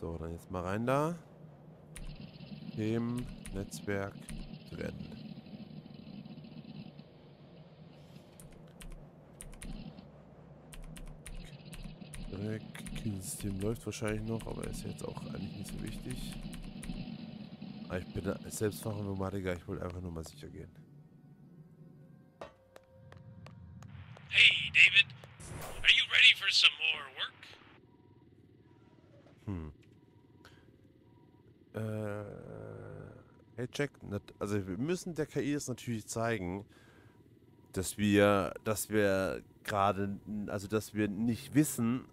So, dann jetzt mal rein da. Themen, Netzwerk, trennen. System läuft wahrscheinlich noch, aber ist jetzt auch eigentlich nicht so wichtig. Aber ich bin selbstfacher Nomadiker, ich wollte einfach nur mal sicher gehen. Hey, David. Are you ready for some more work? Hm. Äh, hey Jack, also wir müssen der KI jetzt natürlich zeigen, dass wir, dass wir gerade, also dass wir nicht wissen,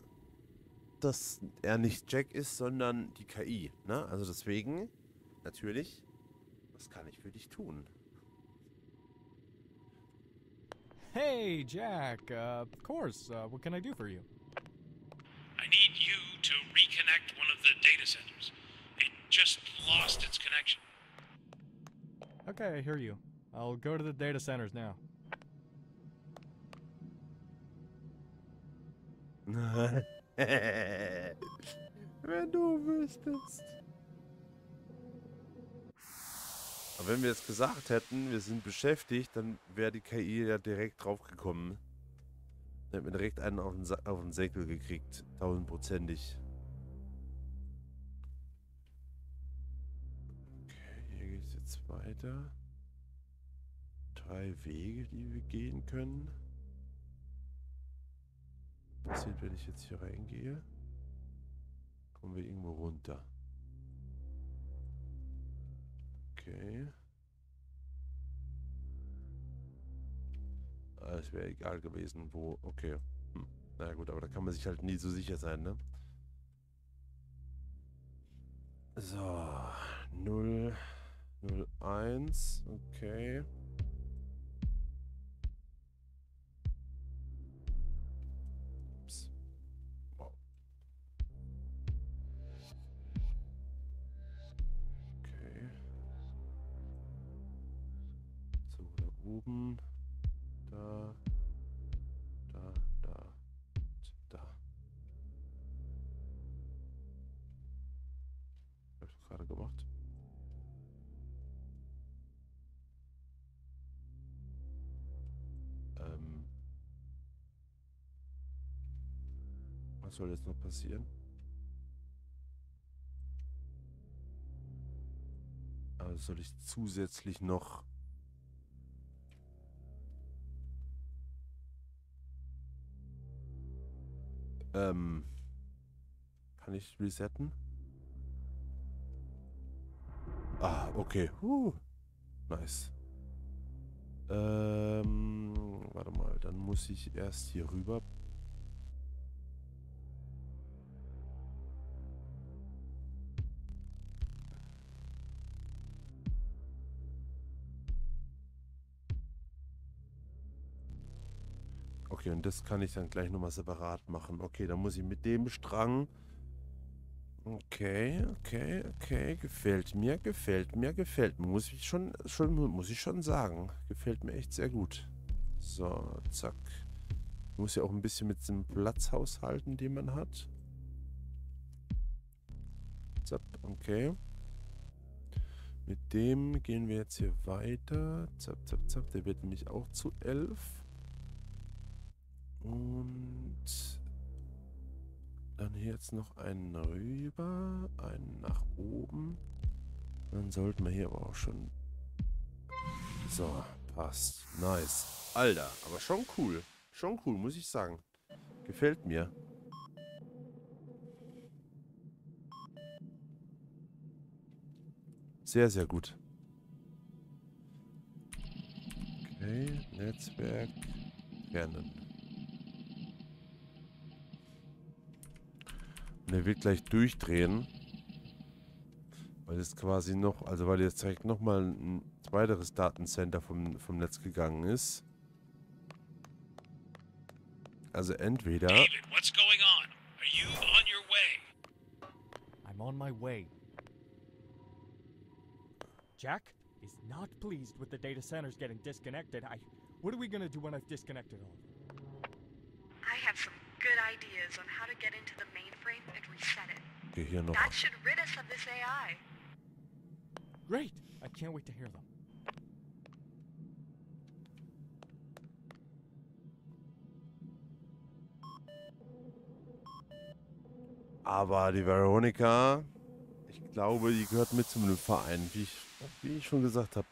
dass er nicht Jack ist, sondern die KI. Ne? Also deswegen, natürlich, was kann ich für dich tun? Hey, Jack. Uh, of course. Uh, what can I do for you? I need you to reconnect one of the data centers. Just lost its connection. Okay, I hear you. I'll go to the data centers now. wenn du wüsstest. Aber wenn wir jetzt gesagt hätten, wir sind beschäftigt, dann wäre die KI ja direkt drauf gekommen. Dann hätten wir direkt einen auf den, Sa auf den Säckel gekriegt. Tausendprozentig. Weiter. Drei Wege, die wir gehen können passiert, wenn ich jetzt hier reingehe? Kommen wir irgendwo runter. Okay. Ah, es wäre egal gewesen, wo. Okay. Hm. Na gut, aber da kann man sich halt nie so sicher sein, ne? So. 0, 0, 1. Okay. oben, da, da, da und da. Hab ich gerade gemacht. Was soll jetzt noch passieren? Also soll ich zusätzlich noch Ähm, kann ich resetten? Ah, okay. Uh, nice. Ähm, warte mal, dann muss ich erst hier rüber Okay, und das kann ich dann gleich nochmal separat machen. Okay, dann muss ich mit dem Strang... Okay, okay, okay. Gefällt mir, gefällt mir, gefällt mir. Muss ich schon, schon, muss ich schon sagen. Gefällt mir echt sehr gut. So, zack. Muss ja auch ein bisschen mit dem Platz haushalten, den man hat. Zack, okay. Mit dem gehen wir jetzt hier weiter. Zack, zack, zack. Der wird nämlich auch zu 11. Und dann hier jetzt noch einen rüber, einen nach oben. Dann sollten wir hier aber auch schon... So, passt. Nice. Alter, aber schon cool. Schon cool, muss ich sagen. Gefällt mir. Sehr, sehr gut. Okay, Netzwerk, Kernen. Der wird gleich durchdrehen. Weil es quasi noch, also weil jetzt direkt nochmal ein weiteres Datencenter vom, vom Netz gegangen ist. Also entweder... David, what's going on? Are you on your way? I'm on my way. Jack is not pleased with the data centers getting disconnected. I... What are we gonna do when I've disconnected all I have some good ideas on how to get into the it. Okay, hier noch. That should rid us of this AI. Great! I can't wait to hear them. Aber die Veronica, ich glaube, die gehört mit zu einem Verein, wie ich, wie ich schon gesagt habe.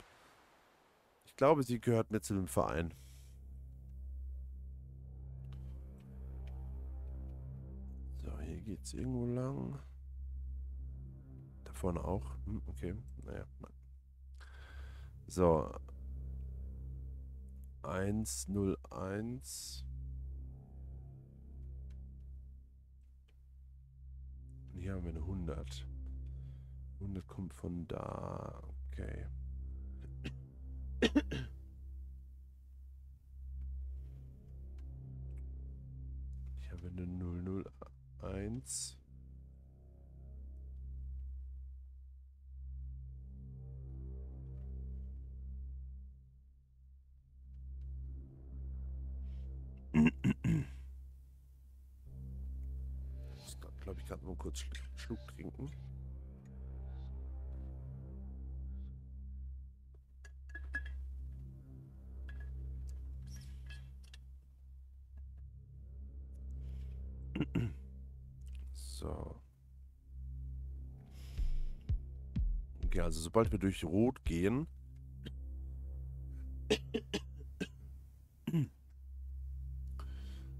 Ich glaube, sie gehört mit zu einem Verein. Geht's irgendwo lang. Da vorne auch. Hm, okay, naja. nein. So. 101. Und hier haben wir eine 100. 100 kommt von da. Okay. Haben wir eine 001. Ich glaube, ich kann mal kurz Schluck trinken. Okay, also sobald wir durch Rot gehen.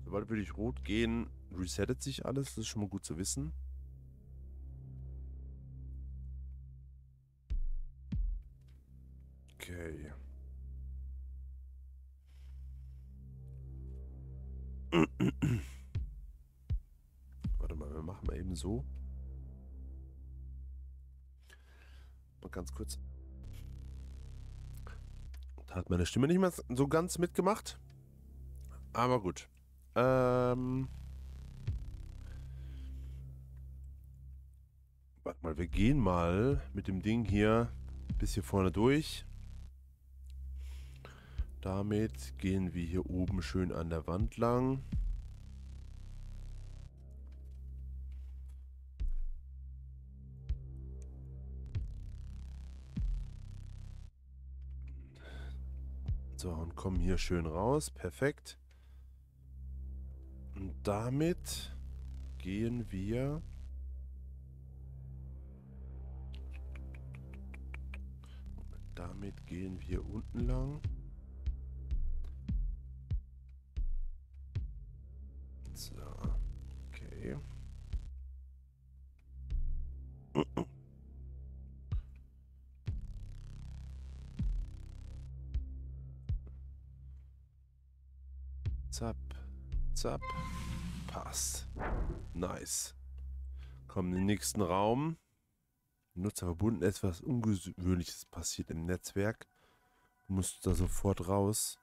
Sobald wir durch Rot gehen, resettet sich alles. Das ist schon mal gut zu wissen. Okay. Warte mal, wir machen mal eben so. Mal ganz kurz. Da hat meine Stimme nicht mehr so ganz mitgemacht. Aber gut. Ähm. Warte mal, wir gehen mal mit dem Ding hier bis hier vorne durch. Damit gehen wir hier oben schön an der Wand lang. So, und kommen hier schön raus. Perfekt. Und damit gehen wir... Damit gehen wir unten lang. So, okay. Zap, zap. Passt. Nice. Kommen in den nächsten Raum. Nutzer verbunden. Etwas Ungewöhnliches passiert im Netzwerk. Du musst da sofort raus.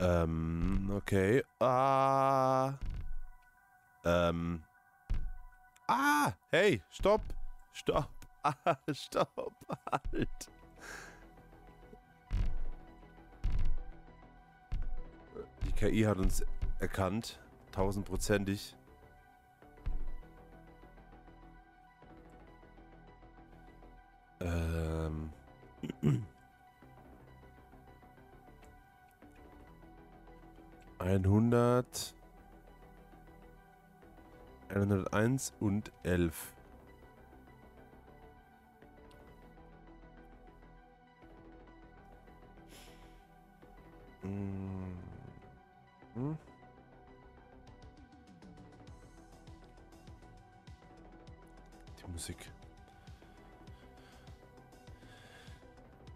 Ähm, okay. Ah. Ähm. Ah, hey, stopp. Stopp. Ah, stopp. Halt. KI hat uns erkannt. Tausendprozentig. Ähm. Einhundert. 101 und 11. Mm. Hm? Die Musik.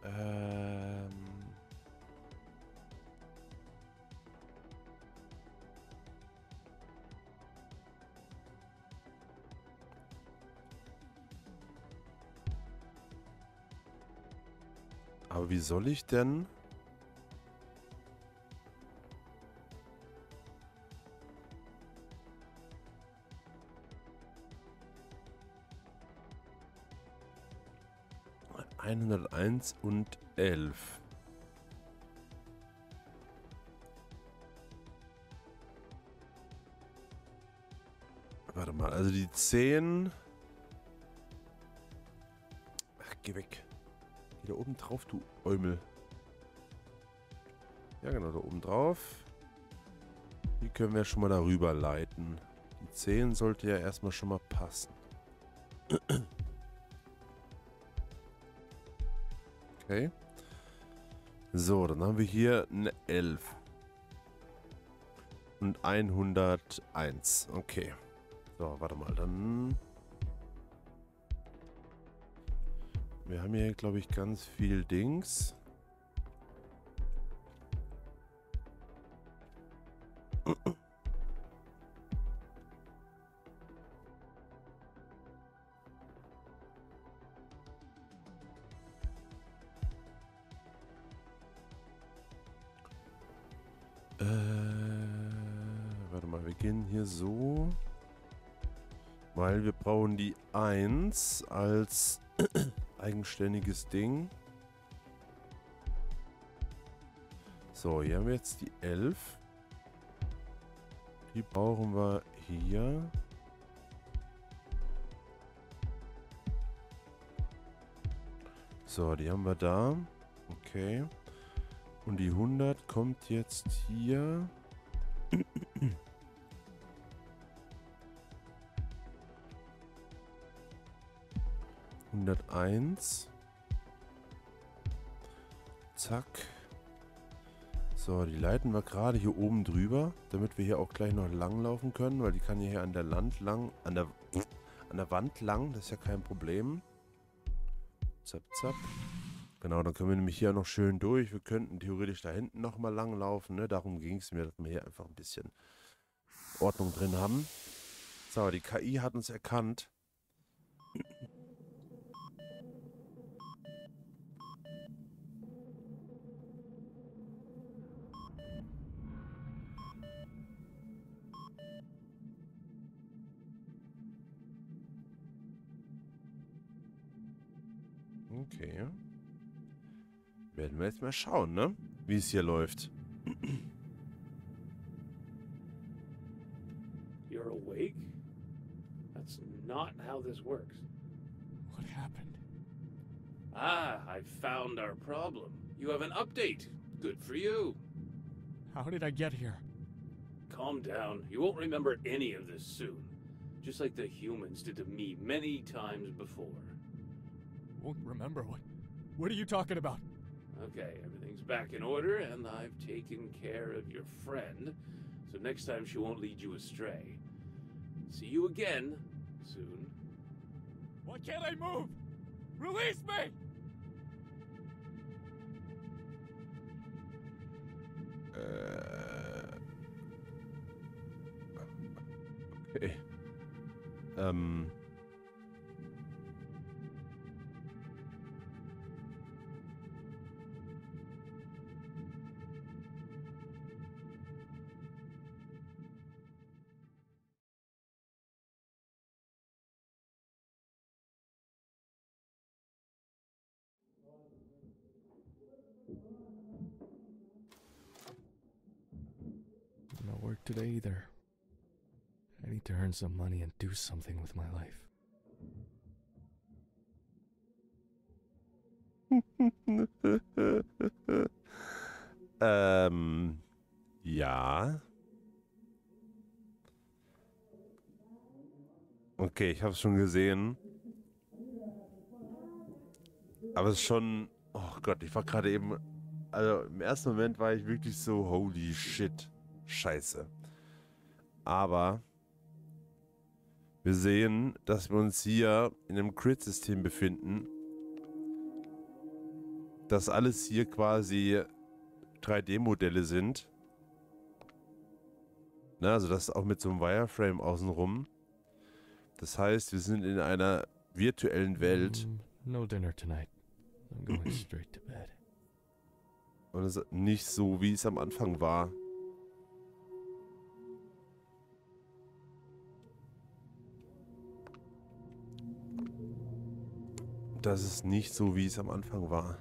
Ähm. Aber wie soll ich denn? Einhunderteins und elf. Warte mal, also die 10. Ach, geh weg. Geh da oben drauf, du Eumel. Ja, genau, da oben drauf. Die können wir schon mal darüber leiten. Die 10 sollte ja erstmal schon mal passen. Okay. So, dann haben wir hier eine 11. Und 101. Okay. So, warte mal, dann... Wir haben hier, glaube ich, ganz viel Dings. Weil wir brauchen die 1 als eigenständiges Ding. So, hier haben wir jetzt die 11. Die brauchen wir hier. So, die haben wir da. Okay. Und die 100 kommt jetzt hier. Hunderteins. Zack. So, die leiten wir gerade hier oben drüber, damit wir hier auch gleich noch lang laufen können, weil die kann hier an der Land lang, an der, an der Wand lang, das ist ja kein Problem. Zap, zap. Genau, dann können wir nämlich hier noch schön durch. Wir könnten theoretisch da hinten nochmal lang laufen. Ne? Darum ging es mir, dass wir hier einfach ein bisschen Ordnung drin haben. So, die KI hat uns erkannt. Okay. Werden wir jetzt mal schauen, ne? Wie es hier läuft. You're awake? That's not how this works. What happened? Ah, I found our problem. You have an update. Good for you. How did I get here? Calm down. You won't remember any of this soon. Just like the humans did to me many times before. Won't remember what. What are you talking about? Okay, everything's back in order, and I've taken care of your friend, so next time she won't lead you astray. See you again soon. Why can't I move? Release me! Äh. Okay. Ähm. Today either. I need to earn some money and do something with my life. ähm. Ja. Okay, ich habe es schon gesehen. Aber es ist schon. Oh Gott, ich war gerade eben. Also im ersten Moment war ich wirklich so, holy shit. Scheiße. Aber wir sehen, dass wir uns hier in einem Crit-System befinden. Dass alles hier quasi 3D-Modelle sind. Na, also das auch mit so einem Wireframe außenrum. Das heißt, wir sind in einer virtuellen Welt. Mm, no dinner tonight. I'm going straight to bed. Und es ist nicht so, wie es am Anfang war. Das ist nicht so, wie es am Anfang war.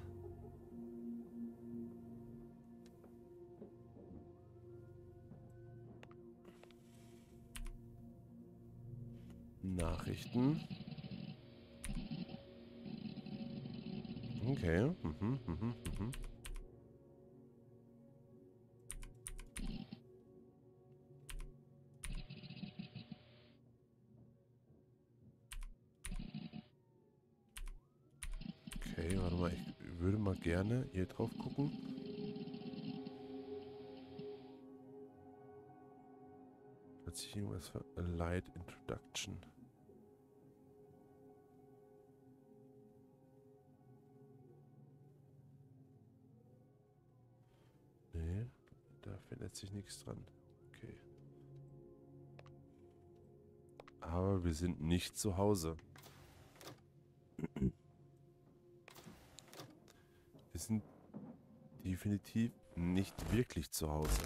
Nachrichten. Okay. Mhm, mhm, mhm. Gerne hier drauf gucken. Hat sich irgendwas für a Light Introduction. Nee, da findet sich nichts dran. Okay. Aber wir sind nicht zu Hause. Wir sind definitiv nicht wirklich zu Hause.